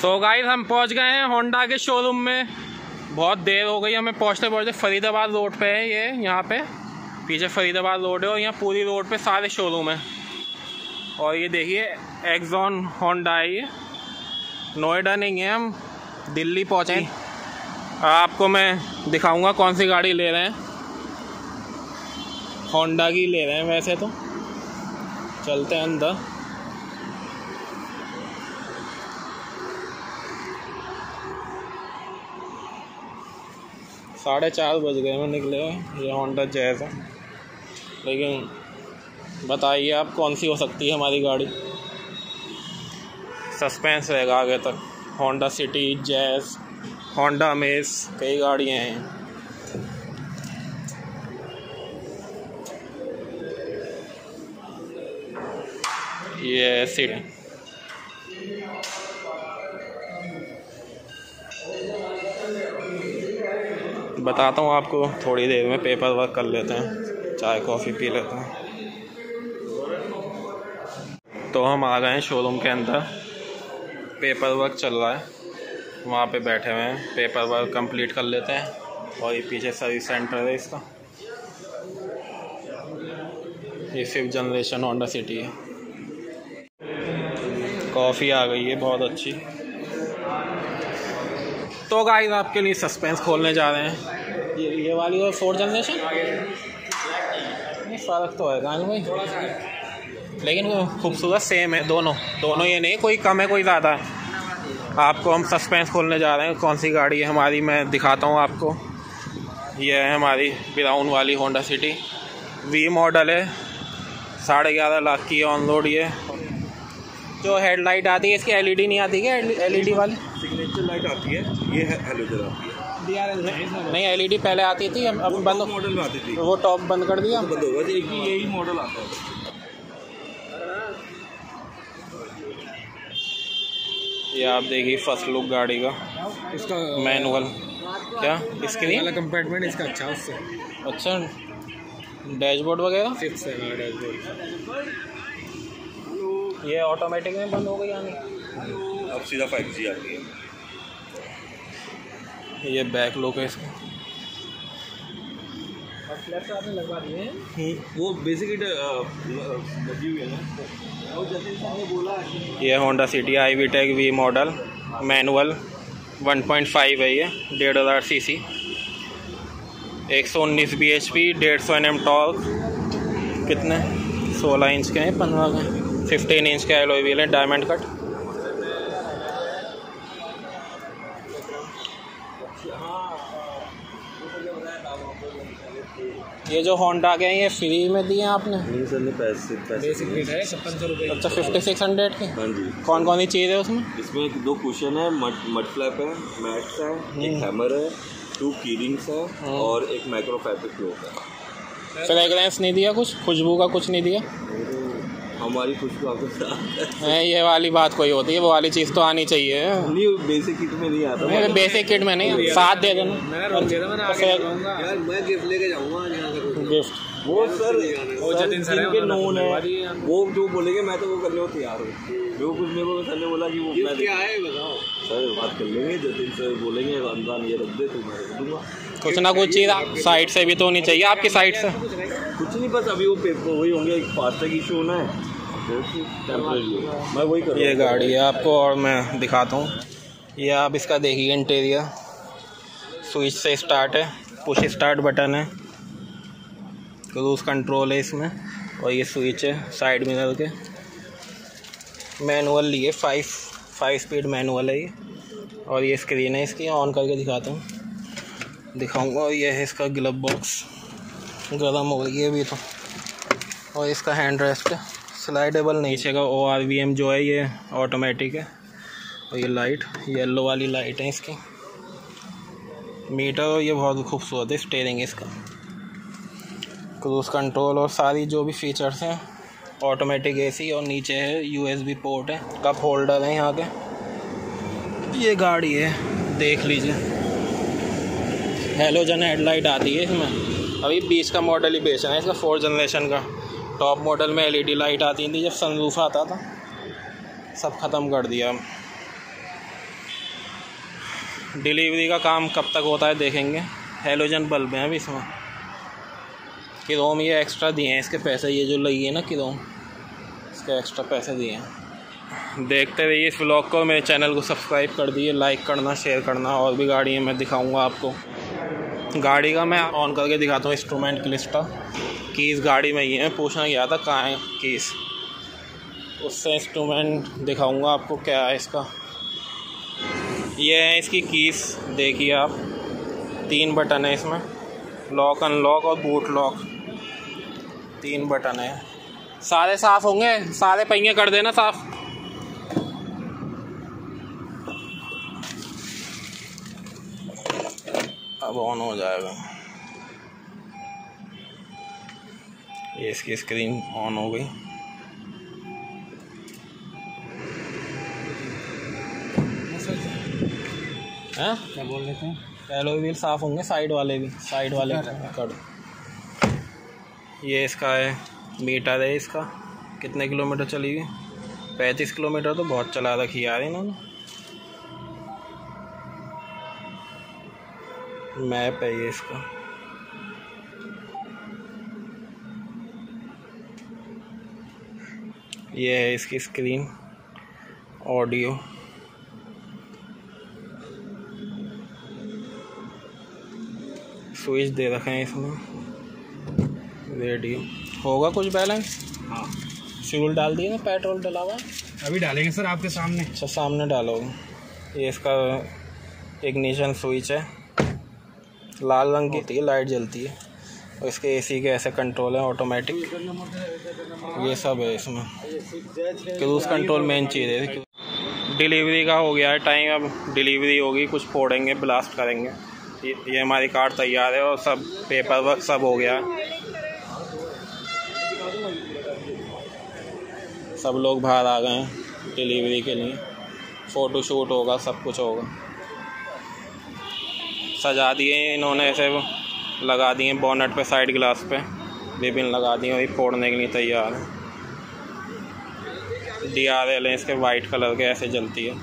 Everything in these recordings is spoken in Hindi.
सो so गाइस हम पहुँच गए हैं होंडा के शोरूम में। बहुत देर हो गई, हमें पहुँचते पहुँचते फरीदाबाद रोड पे है ये, यहाँ पे। पीछे फरीदाबाद रोड है और यहाँ पूरी रोड पे सारे शोरूम हैं। और ये देखिए एक्जॉन होंडा है ये। नोएडा नहीं है हम, दिल्ली पहुँचे आपको मैं दिखाऊँगा कौन सी गाड़ी ले रहे हैं। होंडा की ले रहे हैं वैसे तो। चलते हैं अंदर। साढ़े चार बज गए मैं निकले ये होंडा जैज़ है। लेकिन बताइए आप, कौन सी हो सकती है हमारी गाड़ी? सस्पेंस रहेगा आगे तक। होंडा सिटी जैज़ होंडा मेस कई गाड़ियाँ हैं। ये सिटी बताता हूँ आपको, थोड़ी देर में पेपर वर्क कर लेते हैं, चाय कॉफ़ी पी लेते हैं। तो हम आ गए हैं शोरूम के अंदर। पेपर वर्क चल रहा है। वहाँ पे बैठे हुए हैं। पेपर वर्क कंप्लीट कर लेते हैं। और ये पीछे सर्विस सेंटर है इसका। ये फिफ्थ जनरेशन होंडा सिटी है। कॉफ़ी आ गई है, बहुत अच्छी। तो गाइस आपके लिए सस्पेंस खोलने जा रहे हैं। ये ये वाली और फोर्थ जनरेशन नहीं फ़र्क तो है गान भाई। लेकिन वो खूबसूरत सेम है, दोनों। दोनों ये नहीं, कोई कम है, कोई ज़्यादा है। आपको हम सस्पेंस खोलने जा रहे हैं, कौन सी गाड़ी है हमारी, मैं दिखाता हूँ आपको। ये है हमारी ब्राउन वाली होंडा सिटी वी मॉडल है, साढ़े ग्यारह लाख की ऑन रोड ये। जो हेडलाइट आती है इसकी एलईडी नहीं आती क्या? एलईडी वाली? सिग्नेचर लाइट आती है। ये है हेलोजन आती है। नहीं एलईडी पहले आती थी अब बंद मॉडल में आती थी। वो टॉप बंद कर दिया। बंद होगा एक ही यही मॉडल आता है। ये आप देखिए फ़र्स्ट लुक गाड़ी का। इसका मैनुअल क्या? स्क्रीन वाला कंपार्टमेंट इसका अच्छा उससे अच्छा। डैशबोर्ड वगैरह? सिक्स है डैशबोर्ड ये ऑटोमेटिक में बंद हो गई या नहीं अब सीधा फाइव जी आती है। ये बैक लुक है इसका। आपने लगवा दिए हैं। वो बेसिकली लगी हुई है ना। और जैसे हमने बोला ये Honda City I V tec V model manual 1.5 है ये डेढ़ हज़ार सी सी एक सौ उन्नीस बी एच पी डेढ़ सौ एन एम टॉल कितने? सोलह इंच के हैं पंद्रह के फिफ्टीन इंच के एलोई व्हील है डायमंड कट ये जो होंडा के हैं ये फ्री में दिए हैं आपने? नहीं सर ने पैसे पैसे बेसिक रेट है छप्पन सौ रुपये अच्छा फिफ्टी सिक्स हंड्रेड के। हाँ जी। कौन कौन सी चीज़ है उसमें? इसमें एक दो कुशन है मड मड फ्लैप है मैट्स है एक हैमर है टू कीरिंग्स है और एक माइक्रो फैब्रिक क्लोथ है फ्रेगरेंस नहीं दिया कुछ? खुशबू का कुछ नहीं दिया? हमारी खुशबू आपको साथ नहीं, ये वाली बात कोई होती है वो वाली चीज़ तो आनी चाहिए। नहीं बेसिक किट में नहीं आता। नहीं बेसिक किट में नहीं साथ दे देना। मैंने रोक दिया था मैंने आगे लगाऊँगा यार मैं गिफ्ट लेके जाऊँगा यहाँ से गिफ्ट वो सर वो जतिन सर है, उन्होंने नोन है वो जो बोलेंगे मैं तो वो करने को तैयार हूँ। जो कुछ मेरे को सर ने बोला कि वो मैं क्या है बताओ। सर बात कर लेंगे जतिन सर बोलेंगे रमज़ान ये रख दे तो मैं रख दूँगा। कुछ ना कुछ चीज़ साइड से भी तो होनी चाहिए आपकी साइड से। कुछ नहीं। बस अभी वो पेपर वही होंगे एक फास्टैग इशू होना है। मैं वही करूँगा ये गाड़ी है आपको और मैं दिखाता हूँ। ये आप इसका देखिए इंटीरियर स्विच से स्टार्ट है। पुश स्टार्ट बटन है। क्रूज कंट्रोल है इसमें। और ये स्विच है साइड मिरर के। मैनुअल लिए फाइव फाइव स्पीड मैनुअल है ये। और ये स्क्रीन है इसकी। ऑन करके दिखाता हूँ। दिखाऊँगा। और ये है इसका ग्लब बॉक्स गर्म हो गई है अभी तो। और इसका हैंड रेस्ट है। स्लाइडेबल नीचे का ओ आर वी एम जो है ये ऑटोमेटिक है। और ये लाइट येलो वाली लाइट है इसकी। मीटर ये बहुत खूबसूरत है स्टेयरिंग इसका। क्रूज कंट्रोल और सारी जो भी फीचर्स हैं ऑटोमेटिक एसी और नीचे है यूएसबी पोर्ट है कप होल्डर है यहाँ के। ये गाड़ी है, देख लीजिए। हेलोजन हेडलाइट आती है इसमें। अभी बीच का मॉडल ही बेच रहे हैं इसका फोर्थ जनरेशन का। टॉप मॉडल में एलईडी लाइट आती थी, जब सनरूफ आता था, सब ख़त्म कर दिया डिलीवरी का काम कब तक होता है देखेंगे। हेलोजन बल्ब हैं अभी इसमें। किरोम ये एक्स्ट्रा दिए हैं, इसके पैसे ये जो लगी है ना किरोम इसके एक्स्ट्रा पैसे दिए हैं। देखते रहिए इस ब्लॉग को, मेरे चैनल को सब्सक्राइब कर दिए लाइक करना शेयर करना, और भी गाड़ियाँ मैं दिखाऊँगा आपको। गाड़ी का मैं ऑन करके दिखाता हूँ इंस्ट्रूमेंट की लिस्ट कीज़ गाड़ी में ही है पूछना गया था, कहाँ है कीज़ उससे इंस्ट्रूमेंट दिखाऊँगा आपको क्या है इसका। ये है इसकी कीस देखिए आप। तीन बटन है इसमें। लॉक अनलॉक और बूट लॉक तीन बटन है। सारे साफ़ होंगे? सारे पहिए कर देना साफ़। अब ऑन हो जाएगा। ये इसकी स्क्रीन ऑन हो गई। हैं? क्या बोल रहे थे? एलो व्हील साफ़ होंगे साइड वाले भी साइड वाले कर ये इसका है मीटर है इसका। कितने किलोमीटर चली हुई? पैंतीस किलोमीटर तो बहुत चला रखी यार इन्होंने। मैप है ये इसका। ये है इसकी स्क्रीन ऑडियो स्विच दे रखे हैं इसमें। रेडियो होगा कुछ बैलेंस हाँ। फ्यूल डाल दिए ना पेट्रोल डला हुआ? अभी डालेंगे सर आपके सामने। अच्छा सामने डालोगे। ये इसका इग्निशन स्विच है। लाल रंग की होती है लाइट जलती है। और इसके एसी के ऐसे कंट्रोल है ऑटोमेटिक ये सब है इसमें। क्रूज कंट्रोल मेन चीज़ है डिलीवरी का हो गया है टाइम अब डिलीवरी होगी कुछ फोड़ेंगे ब्लास्ट करेंगे। ये, हमारी कार तैयार है और सब पेपर वर्क सब हो गया। है सब लोग बाहर आ गए हैं डिलीवरी के लिए। फ़ोटो शूट होगा सब कुछ होगा। सजा दिए इन्होंने ऐसे। लगा दिए बोनट पे साइड ग्लास पे। रिबिन लगा दिए वही फोड़ने के लिए तैयार है। डी आर एल है इसके वाइट कलर के ऐसे जलती है।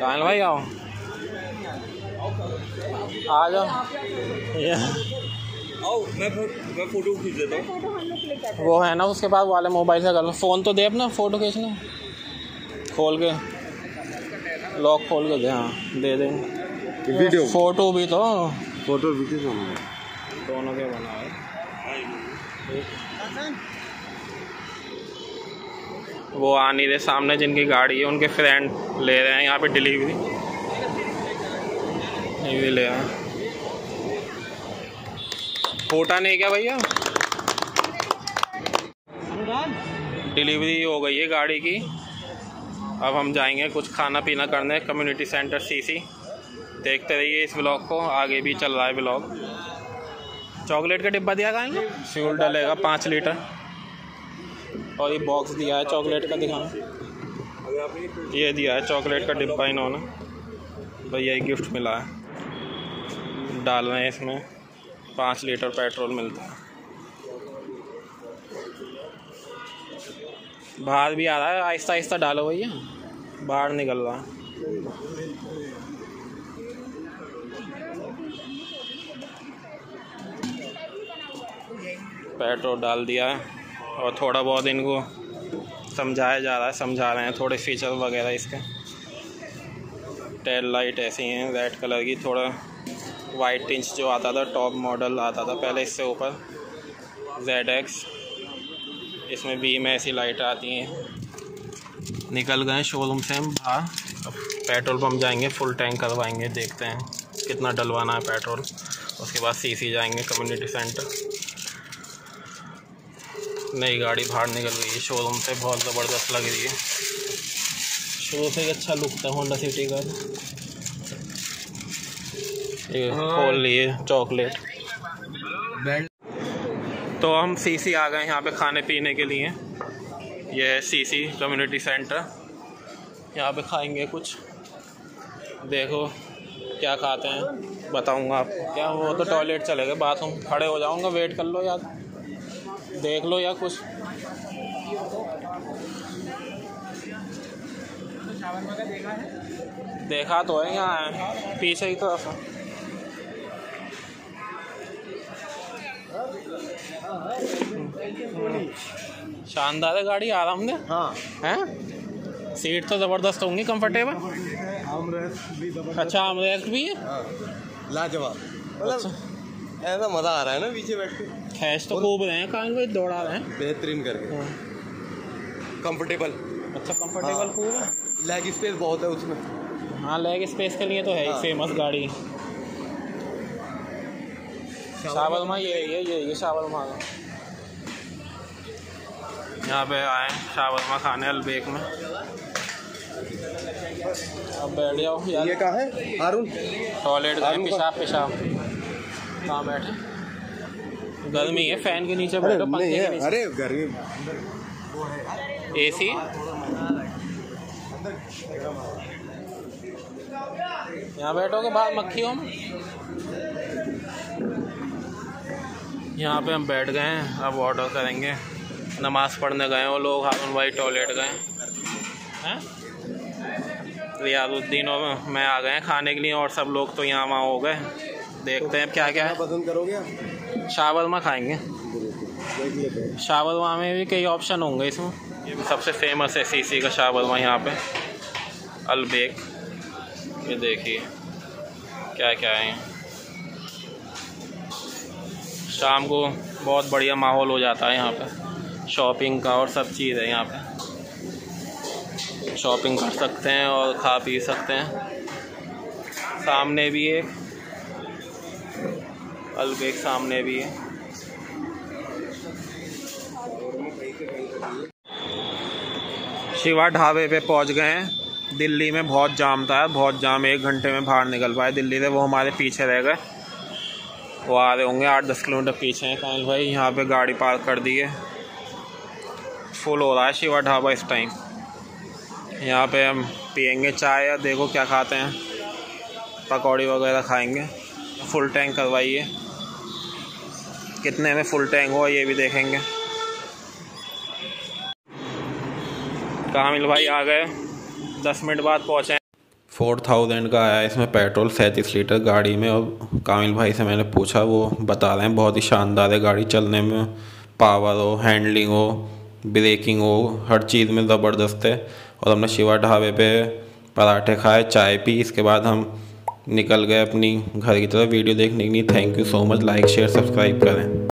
कान भाई आओ। आ जाओ। मैं मैं फ़ोटो खींच देता हूँ। वो है ना उसके पास वाले मोबाइल से कर लो। फ़ोन तो दे अपना फ़ोटो खींचना। खोल के लॉक खोल के दे हाँ दे देंगे वीडियो फ़ोटो भी तो। फ़ोटो वीडियो दोनों के बना है। वो आ नहीं रहे सामने जिनकी गाड़ी है उनके फ्रेंड ले रहे हैं यहाँ पे डिलीवरी ले आए। फूटा नहीं क्या भैया? डिलीवरी हो गई है गाड़ी की। अब हम जाएँगे कुछ खाना पीना करने कम्युनिटी सेंटर सीसी देखते रहिए इस ब्लॉग को आगे भी चल रहा है ब्लॉग चॉकलेट का डिब्बा दिया खाएँगे फ्यूल डलेगा पाँच लीटर। और ये बॉक्स दिया है चॉकलेट का दिखाना ये दिया है चॉकलेट का डिब्बा इन्होंने। भैया गिफ्ट मिला है। डाल रहे हैं इसमें। पाँच लीटर पेट्रोल मिलता है। बाहर भी आ रहा है आहिस्ता आहिस्ता डालो भैया। बाहर निकल रहा। पेट्रोल डाल दिया है और थोड़ा बहुत इनको समझाया जा रहा है, समझा रहे हैं थोड़े फीचर वगैरह इसके। टेल लाइट ऐसी हैं रेड कलर की, थोड़ा वाइट इंच जो आता था टॉप मॉडल आता था, पहले इससे ऊपर जेड एक्स इसमें बीम ऐसी लाइट आती हैं। निकल गए शोरूम से हम बाहर। अब पेट्रोल पंप जाएँगे फुल टैंक करवाएँगे देखते हैं कितना डलवाना है पेट्रोल। उसके बाद सीसी जाएँगे कम्युनिटी सेंटर नई गाड़ी बाहर निकल गई है शोरूम से बहुत ज़बरदस्त लग रही है। शुरू से अच्छा लुक था होंडा सिटी का। ये खोल लिए चॉकलेट तो हम सीसी आ गए यहाँ पे खाने पीने के लिए। ये है सीसी कम्युनिटी सेंटर यहाँ पे खाएँगे कुछ। देखो क्या खाते हैं। बताऊँगा आपको। क्या वो तो टॉयलेट चले गए। बाथरूम खड़े हो जाऊँगा। वेट कर लो यार। देख लो या कुछ। देखा तो है यहाँ। पीछे की तरफ़। शानदार है गाड़ी आराम दे। हाँ। हैं? सीट तो ज़बरदस्त होंगी कंफर्टेबल अच्छा आमरेस्ट भी है? हाँ। लाजवाब। मतलब ऐसा मज़ा आ रहा है ना पीछे बैठ के। खैश तो खूब रहे हैं कान भाई दौड़ा रहे हैं? बेहतरीन करके। हाँ। कंफर्टेबल अच्छा कंफर्टेबल हाँ। खूब है? लेग स्पेस बहुत है उसमें। हाँ लेग स्पेस के लिए तो है ही हाँ। फ़ेमस गाड़ी। शावरमा ये ये ये ये शावरमा का यहाँ पे आए शावरमा खाने अलबेक में। अब बैठ जाओ यार। ये कहाँ है? हारून? टॉयलेट गए का- पेशाब पेशाब। कहाँ बैठे? गर्मी है फ़ैन के नीचे अरे बैठो नहीं पंखे के नीचे। अरे गर्मी। एसी? यहाँ बैठोगे बाहर मक्खियों में? यहाँ पे हम बैठ गए हैं अब ऑर्डर करेंगे। नमाज़ पढ़ने गए वो लोग हारून भाई टॉयलेट गए हैं। रियाजुद्दीन और मैं आ गए हैं खाने के लिए और सब लोग तो यहाँ वहाँ हो गए। देखते हैं क्या क्या क्या पसंद करोगे है शावरमा खाएँगे। शावरमा में भी कई ऑप्शन होंगे इसमें। ये भी सबसे फ़ेमस है सीसी का शावरमा यहाँ पे। अलबेक ये देखिए क्या क्या है। शाम को बहुत बढ़िया माहौल हो जाता है यहाँ पर शॉपिंग का और सब चीज़ है यहाँ पर शॉपिंग कर सकते हैं और खा पी सकते हैं। सामने भी एक अलबेक सामने भी है। शिवा ढाबे पे पहुँच गए हैं। दिल्ली में बहुत जाम था, बहुत जाम, एक घंटे में बाहर निकल पाए। दिल्ली से वो हमारे पीछे रह गए। वो आ रहे होंगे आठ, दस किलोमीटर पीछे हैं कायल भाई? यहाँ पे गाड़ी पार्क कर दी है। फुल हो रहा है शिवा ढाबा इस टाइम यहाँ पे हम पियेंगे चाय या देखो क्या खाते हैं। पकौड़ी वगैरह खाएँगे। फुल टैंक करवाइए। कितने में फुल टैंक हुआ ये भी देखेंगे। कामिल भाई? आ गए। दस मिनट बाद पहुँचे फोर थाउज़ेंड का आया इसमें पेट्रोल सैंतीस लीटर गाड़ी में और कामिल भाई से मैंने पूछा, वो बता रहे हैं, बहुत ही शानदार है गाड़ी चलने में पावर हो हैंडलिंग हो ब्रेकिंग हो, हर चीज़ में ज़बरदस्त है, और हमने शिवा ढाबे पे पराठे खाए, चाय पी, इसके बाद हम निकल गए अपनी घर की तरफ़, वीडियो देखने के लिए thank you so much like share subscribe करें।